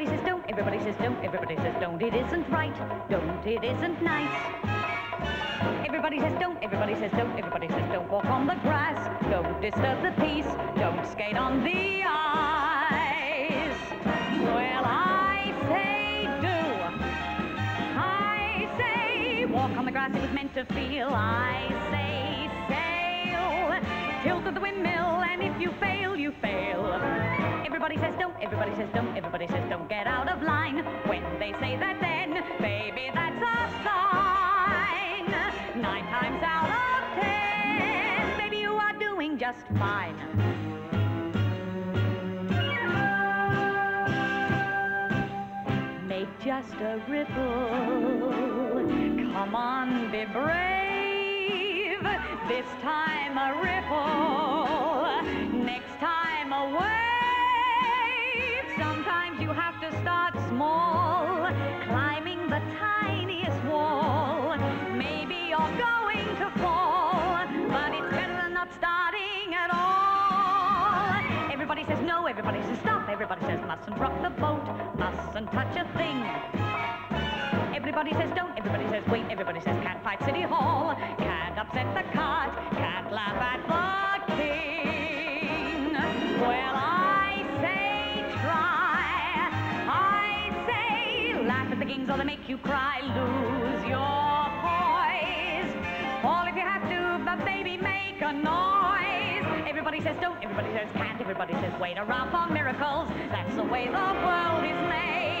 everybody says don't, everybody says don't, everybody says don't. it isn't right, don't, it isn't nice. Everybody says don't, everybody says don't, everybody says don't walk on the grass, don't disturb the peace, don't skate on the ice. Well, I say do. I say walk on the grass, it was meant to feel. I say sail, tilt the windmill, Everybody says don't, everybody says don't, get out of line. When they say that then, baby, that's a sign. Nine times out of ten, baby, you are doing just fine. Make just a ripple. Come on, be brave. This time a ripple. No, everybody says stop, everybody says mustn't rock the boat, mustn't touch a thing. Everybody says don't, everybody says wait, everybody says can't fight City Hall, can't upset the cart, can't laugh at the king. Well, I say try, I say laugh at the kings or they make you cry, lose your poise. All if you have to, but baby, make a noise. Everybody says don't, everybody says can't, everybody says wait around for miracles. That's the way the world is made.